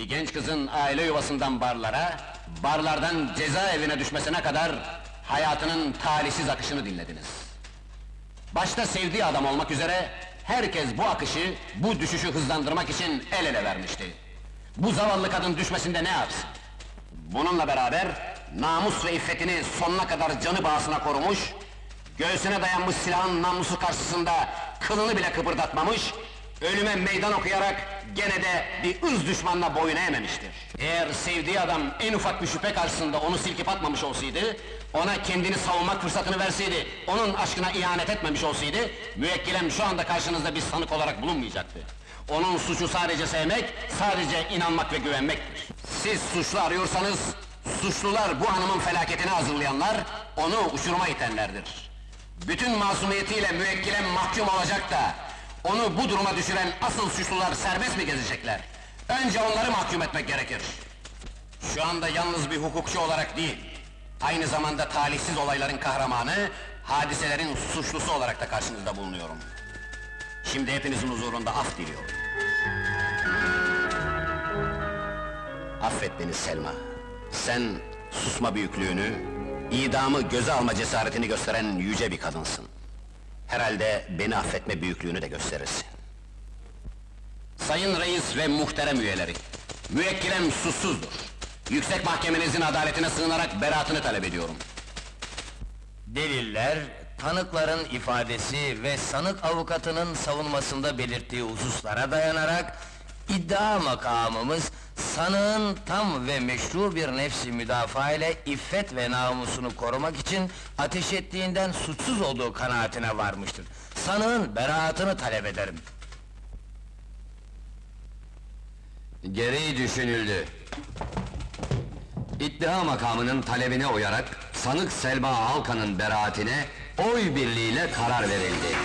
Bir genç kızın aile yuvasından barlara, barlardan cezaevine düşmesine kadar hayatının talihsiz akışını dinlediniz. Başta sevdiği adam olmak üzere herkes bu akışı, bu düşüşü hızlandırmak için el ele vermişti. Bu zavallı kadın düşmesinde ne yapsın? Bununla beraber namus ve iffetini sonuna kadar canı bağısına korumuş, göğsüne dayanmış silahın namlusu karşısında kılını bile kıpırdatmamış, ölüme meydan okuyarak gene de bir ırz düşmanına boyun eğmemiştir. Eğer sevdiği adam en ufak bir şüphe karşısında onu silkip atmamış olsaydı, ona kendini savunmak fırsatını verseydi, onun aşkına ihanet etmemiş olsaydı, müvekkilem şu anda karşınızda bir sanık olarak bulunmayacaktı. Onun suçu sadece sevmek, sadece inanmak ve güvenmektir. Siz suçlu arıyorsanız, suçlular bu hanımın felaketini hazırlayanlar, onu uçuruma itenlerdir. Bütün masumiyetiyle müvekkile mahkum olacak da, onu bu duruma düşüren asıl suçlular serbest mi gezecekler? Önce onları mahkum etmek gerekir. Şu anda yalnız bir hukukçu olarak değil, aynı zamanda talihsiz olayların kahramanı, hadiselerin suçlusu olarak da karşınızda bulunuyorum. Şimdi hepinizin huzurunda af diliyorum. Affet beni Selma. Sen susma büyüklüğünü, idamı göze alma cesaretini gösteren yüce bir kadınsın. Herhalde beni affetme büyüklüğünü de gösterirsin. Sayın reis ve muhterem üyeleri, müvekkilem suçsuzdur. Yüksek mahkemenizin adaletine sığınarak beraatını talep ediyorum. Deliller, tanıkların ifadesi ve sanık avukatının savunmasında belirttiği hususlara dayanarak iddia makamımız sanığın tam ve meşru bir nefsi müdafaa ile iffet ve namusunu korumak için ateş ettiğinden suçsuz olduğu kanaatine varmıştır. Sanığın beraatını talep ederim. Gereği düşünüldü. İddia makamının talebine uyarak sanık Selma Alkan'ın beraatine oy birliğiyle karar verildi.